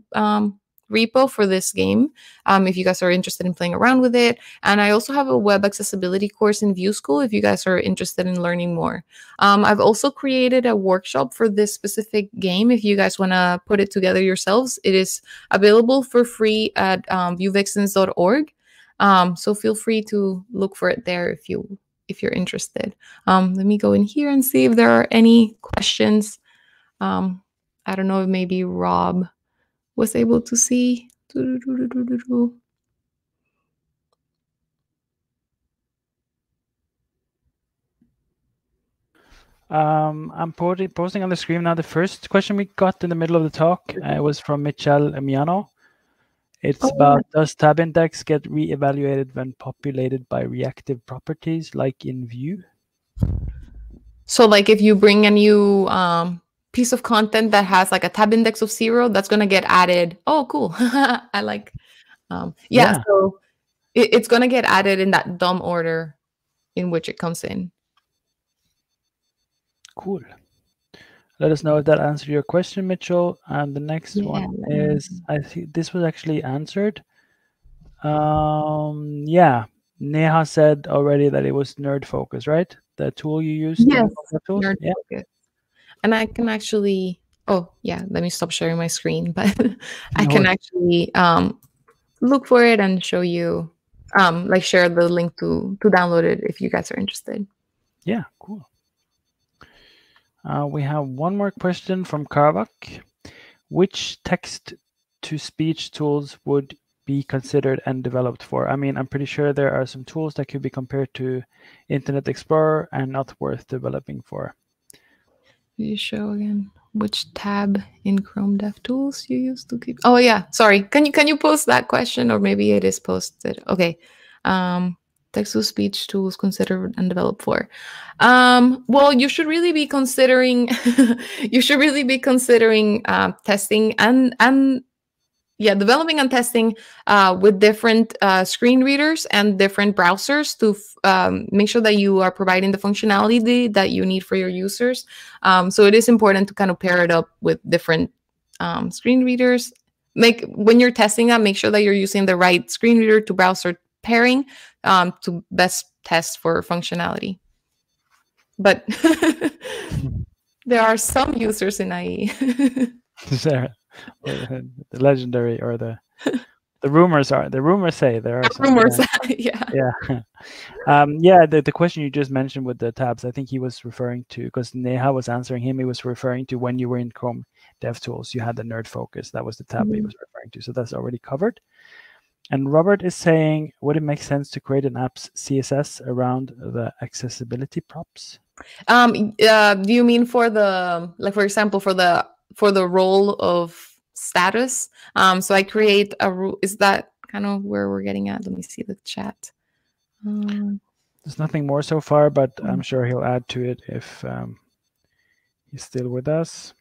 repo for this game um, if you guys are interested in playing around with it. And I also have a web accessibility course in Vue School if you guys are interested in learning more. Um, I've also created a workshop for this specific game if you guys want to put it together yourselves. It is available for free at um, vuevixens.org. Um, so feel free to look for it there if you if you're interested. Um, let me go in here and see if there are any questions. Um, I don't know if maybe Rob was able to see. Um, I'm posting on the screen now. The first question we got in the middle of the talk uh, was from Michel Miano. It's Oh, about does tab index get re-evaluated when populated by reactive properties like in Vue? So like if you bring a new um, piece of content that has like a tab index of zero, that's gonna get added. Oh, cool. I like. Um, yeah, Yeah. So it, it's gonna get added in that DOM order in which it comes in. Cool. Let us know if that answered your question, Mitchell. And the next Yeah, one is I think this was actually answered. Um, yeah, Neha said already that it was NerdeFocus, right? The tool you used. Yes? Nerd Yeah. focus. And I can actually. Oh yeah, let me stop sharing my screen. But I No can worries. actually um, look for it and show you, um, like share the link to to download it if you guys are interested. Yeah, cool. Uh, we have one more question from Karvak. Which text to speech tools would be considered and developed for? I mean, I'm pretty sure there are some tools that could be compared to Internet Explorer and not worth developing for. You show again which tab in Chrome DevTools you use to keep? Oh yeah, sorry. Can you can you post that question or maybe it is posted? Okay. Um, text to speech tools considered and developed for. Um, well, you should really be considering. you should really be considering uh, testing and and yeah, developing and testing uh, with different uh, screen readers and different browsers to um, make sure that you are providing the functionality that you need for your users. Um, so it is important to kind of pair it up with different um, screen readers make when you're testing that, make sure that you're using the right screen reader to browser pairing um, to best test for functionality. But there are some users in IE. there, the legendary or the the rumors are the rumors say there are some, rumors. yeah. Yeah. Um, yeah. The, the question you just mentioned with the tabs, I think he was referring to because Neha was answering him. He was referring to when you were in Chrome DevTools, you had the NerdeFocus. That was the tab mm-hmm. he was referring to. So that's already covered. And Robert is saying, would it make sense to create an app's CSS around the accessibility props? Um, uh, do you mean for the like, for example, for the for the role of status? Um, so I create a rule. Is that kind of where we're getting at? Let me see the chat. Um, There's nothing more so far, but I'm mm. sure he'll add to it if um, he's still with us.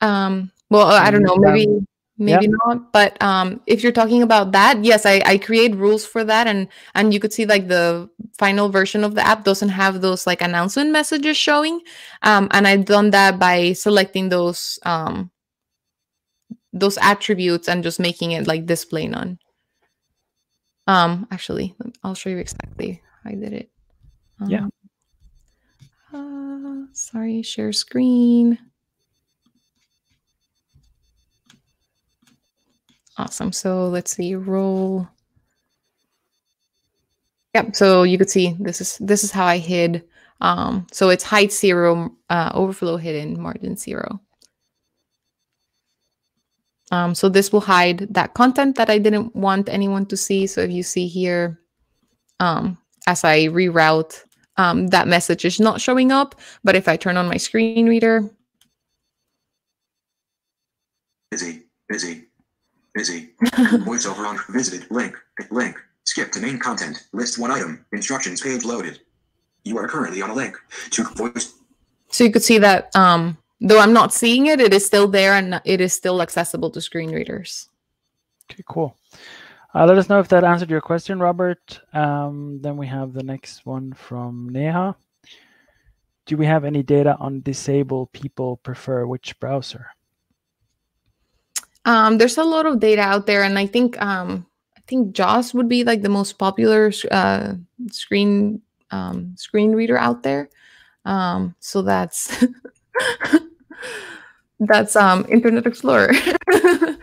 Um, well, I don't know, maybe maybe yeah. not but um if you're talking about that yes I, I create rules for that and and you could see like the final version of the app doesn't have those like announcement messages showing um and i've done that by selecting those um those attributes and just making it like display none um actually i'll show you exactly how i did it um, yeah uh, sorry share screen Awesome. So let's see, role. Yep. So you could see this is this is how I hid. Um, so it's height zero, uh, overflow hidden, margin zero. Um, so this will hide that content that I didn't want anyone to see. So if you see here, um, as I reroute, um, that message is not showing up. But if I turn on my screen reader, busy, busy, Busy. Voiceover on visited. Link. Link. Skip to main content. List one item. Instructions page loaded. You are currently on a link to voice. So you could see that um, though I'm not seeing it, it is still there and it is still accessible to screen readers. Okay, cool. Uh, let us know if that answered your question, Robert. Um, then we have the next one from Neha. Do we have any data on disabled people prefer which browser? Um, there's a lot of data out there, and I think um, I think JAWS would be like the most popular uh, screen um, screen reader out there. Um, so that's that's um, Internet Explorer.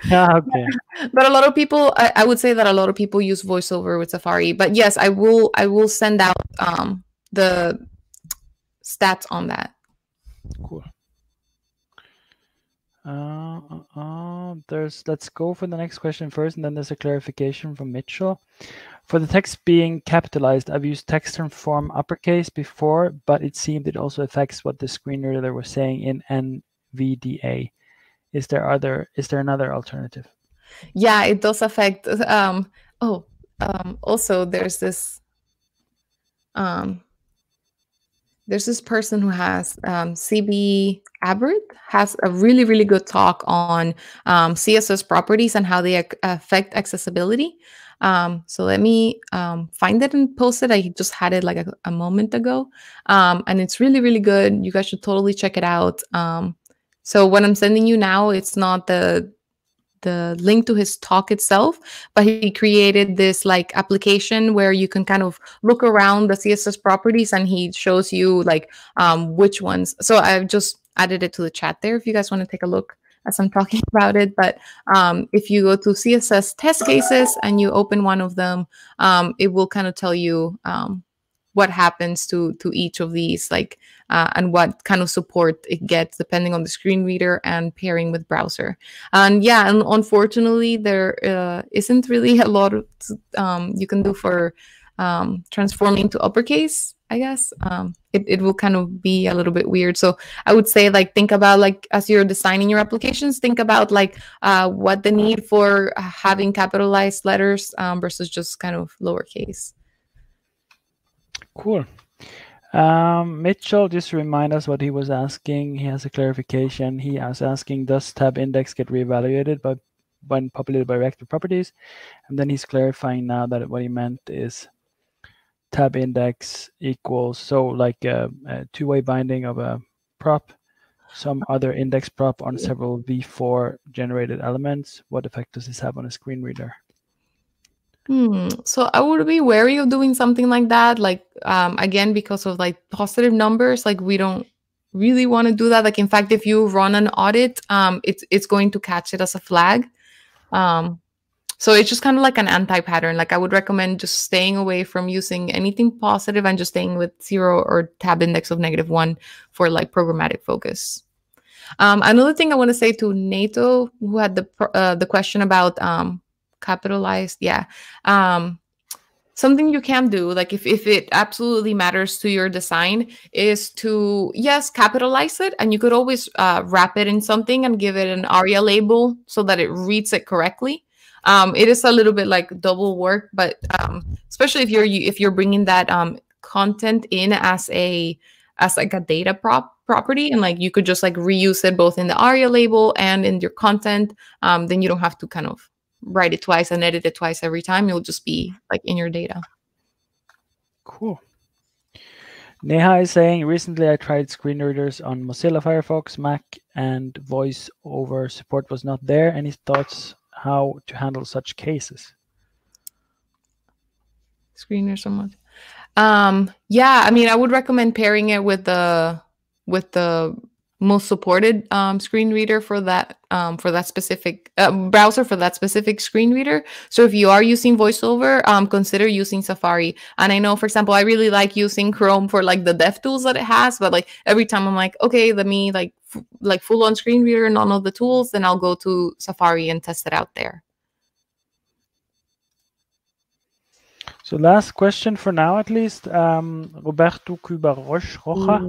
yeah, okay. But a lot of people, I, I, would say that a lot of people use VoiceOver with Safari. But yes, I will I will send out um, the stats on that. Cool. Uh, uh, uh, there's let's go for the next question first, and then there's a clarification from Mitchell. For the text being capitalized, I've used text transform uppercase before, but it seemed it also affects what the screen reader was saying in NVDA. Is there other? Is there another alternative? Yeah, it does affect. Um, oh, um, also there's this. Um, there's this person who has um, CB Abbott has a really really good talk on um, CSS properties and how they ac affect accessibility. Um, so let me um, find it and post it. I just had it like a, a moment ago, um, and it's really really good. You guys should totally check it out. Um, so what I'm sending you now, it's not the the link to his talk itself, but he created this like application where you can kind of look around the CSS properties and he shows you like um, which ones. So I've just added it to the chat there if you guys want to take a look as I'm talking about it. But um, if you go to CSS test cases and you open one of them, um, it will kind of tell you um, what happens to to each of these like uh, and what kind of support it gets depending on the screen reader and pairing with browser and yeah and unfortunately there uh, not really a lot of, um, you can do for um, transforming to uppercase i guess um, it, it will kind of be a little bit weird so i would say like think about like as you're designing your applications think about like uh, what the need for having capitalized letters um, versus just kind of lowercase Cool. Um, Mitchell, just remind us what he was asking. He has a clarification. He was asking, does tab index get reevaluated by when populated by vector properties? And then he's clarifying now that what he meant is tab index equals so like a, a two-way binding of a prop some other index prop on several v-for generated elements. What effect does this have on a screen reader? Hmm. So I would be wary of doing something like that. Like um, again, because of like positive numbers, like we don't really want to do that. Like in fact, if you run an audit, um, it's it's going to catch it as a flag. Um, so it's just kind of like an anti-pattern. Like I would recommend just staying away from using anything positive and just staying with zero or tab index of negative one for like programmatic focus. Um, another thing I want to say to NATO, who had the uh, the question about um, capitalized, yeah. Um, something you can do, like if, if it absolutely matters to your design, is to, yes, capitalize it. And you could always uh, wrap it in something and give it an ARIA label so that it reads it correctly. Um, it is a little bit like double work, but um, especially if you're if you're bringing that um, content in as a as like a data prop property and like you could just like reuse it both in the aria label and in your content um, then you don't have to kind of write it twice and edit it twice every time. It'll just be like in your data. Cool. Neha is saying, recently I tried screen readers on Mozilla Firefox, Mac, and voice over support was not there. Any thoughts how to handle such cases? Screen or someone. Um, yeah, I mean, I would recommend pairing it with the with the most supported um, screen reader for that um, for that specific uh, browser for that specific screen reader. So if you are using VoiceOver, um, consider using Safari. And I know, for example, I really like using Chrome for like the dev tools that it has. But like every time I'm like, okay, let me like like full on screen reader, and none of the tools, then I'll go to Safari and test it out there. So last question for now, at least, um, Roberto Cuba Rocha.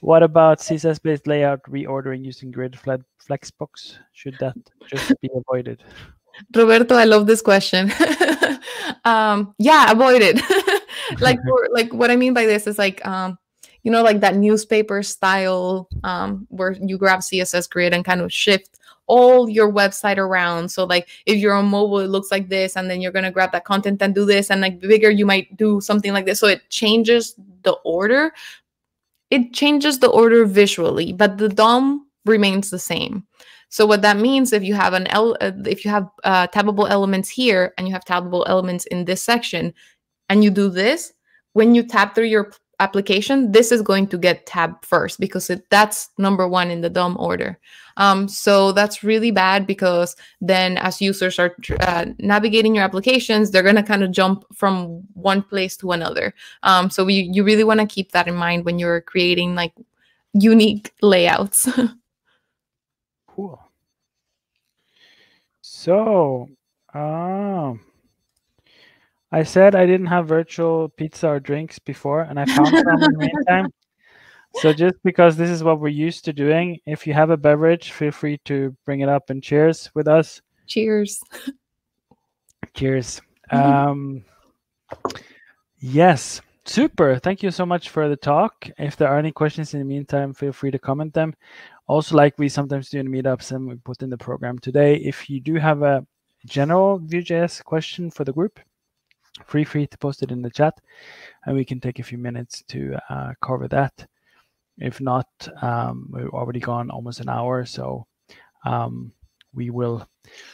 What about CSS-based layout reordering using grid flexbox? Should that just be avoided? Roberto, I love this question. um, yeah, avoid it. like, for, like what I mean by this is like, um, you know, like that newspaper style um, where you grab CSS grid and kind of shift all your website around. So like if you're on mobile, it looks like this, and then you're gonna grab that content and do this, and like bigger, you might do something like this. So it changes the order, it changes the order visually, but the DOM remains the same. So what that means, if you have an L, uh, if you have uh, tabbable elements here and you have tabbable elements in this section, and you do this, when you tab through your application, this is going to get tabbed first because it, that's number one in the DOM order. Um, so that's really bad because then as users are uh, navigating your applications, they're going to kind of jump from one place to another. Um, so we, you really want to keep that in mind when you're creating like unique layouts. cool. So, um, I said I didn't have virtual pizza or drinks before, and I found some in the meantime. So just because this is what we're used to doing, if you have a beverage, feel free to bring it up and cheers with us. Cheers. Cheers. Um, yes, super. Thank you so much for the talk. If there are any questions in the meantime, feel free to comment them. Also, like we sometimes do in meetups and we put in the program today, if you do have a general Vue.js question for the group, Free free to post it in the chat and we can take a few minutes to uh, cover that. If not, um, we've already gone almost an hour, so um, we will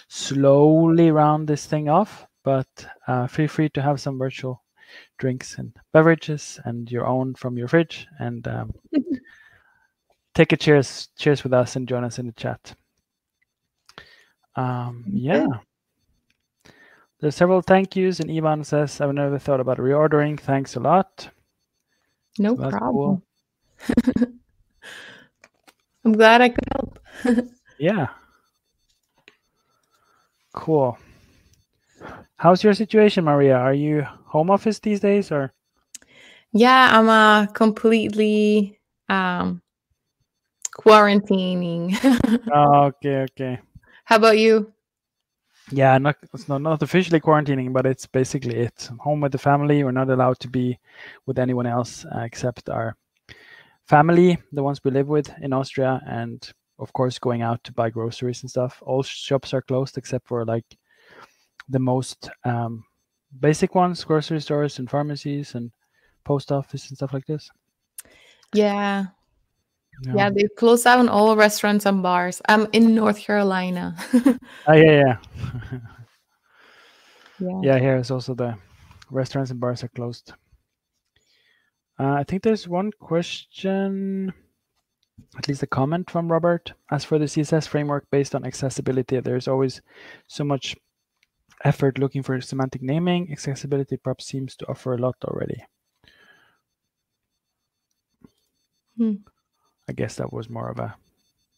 slowly round this thing off, but uh, feel free to have some virtual drinks and beverages and your own from your fridge and um, take a cheers cheers with us and join us in the chat. Um, yeah. There's several thank yous, and Ivan says, I've never thought about reordering. Thanks a lot. No so problem. Cool. I'm glad I could help. yeah. Cool. How's your situation, Maria? Are you home office these days or? Yeah, I'm uh completely um quarantining. oh, okay, okay. How about you? Yeah, not it's not not officially quarantining, but it's basically it. Home with the family. We're not allowed to be with anyone else uh, except our family, the ones we live with in Austria, and of course going out to buy groceries and stuff. All shops are closed except for like the most um, basic ones, grocery stores and pharmacies and post office and stuff like this. Yeah. No. Yeah, they closed down all restaurants and bars. I'm in North Carolina. Oh, yeah, yeah. yeah. yeah, here is also the restaurants and bars are closed. Uh, I think there's one question, at least a comment from Robert. As for the CSS framework based on accessibility, there's always so much effort looking for semantic naming. Accessibility perhaps seems to offer a lot already. Hmm. I guess that was more of a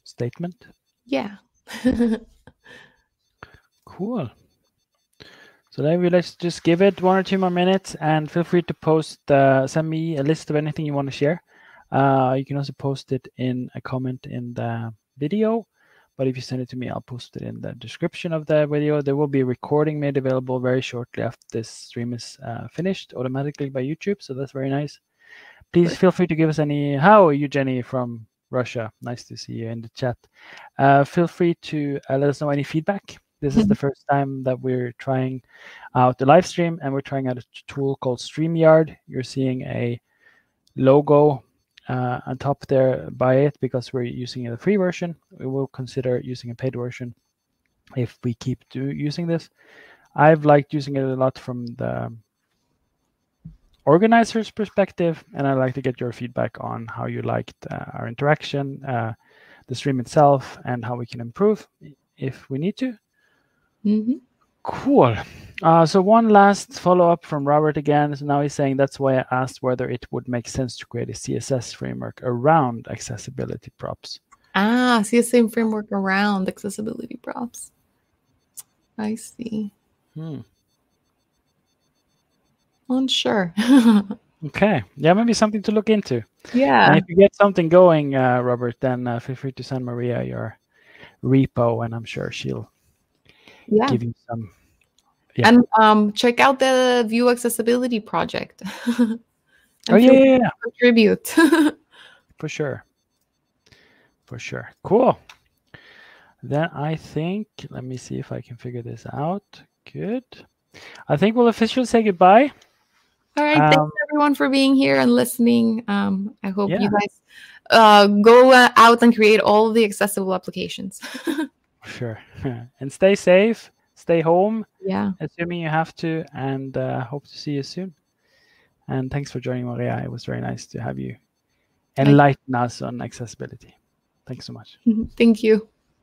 statement. Yeah. Cool. So maybe let's just give it one or two more minutes and feel free to post, uh, send me a list of anything you want to share. Uh, you can also post it in a comment in the video. But if you send it to me, I'll post it in the description of the video. There will be a recording made available very shortly after this stream is uh, finished automatically by YouTube. So that's very nice. Please feel free to give us any. How are you, Jenny from Russia? Nice to see you in the chat. Uh, feel free to uh, let us know any feedback. This is the first time that we're trying out the live stream and we're trying out a tool called StreamYard. You're seeing a logo uh, on top there by it because we're using the free version. We will consider using a paid version if we keep do, using this. I've liked using it a lot from the organizer's perspective, and I'd like to get your feedback on how you liked uh, our interaction, uh, the stream itself, and how we can improve if we need to. hmm Cool. Uh, so one last follow up from Robert again. So now he's saying that's why I asked whether it would make sense to create a CSS framework around accessibility props. Ah, CSS framework around accessibility props. I see. Hmm. Unsure. Okay. Yeah, maybe something to look into. yeah. And if you get something going, uh, Robert, then uh, feel free to send Maria your repo, and I'm sure she'll Yeah. give you some. yeah. And um, check out the Vue Accessibility Project. Oh yeah, yeah, yeah, Contribute. for sure, for sure. Cool. Then I think let me see if I can figure this out. Good. I think we'll officially say goodbye. All right. Um, thanks everyone for being here and listening. Um, I hope Yeah. you guys uh, go uh, out and create all the accessible applications. Sure. and stay safe. Stay home, yeah. assuming you have to, and uh, hope to see you soon. And thanks for joining, Maria. It was very nice to have you enlighten us on accessibility. Thanks so much. Thank you.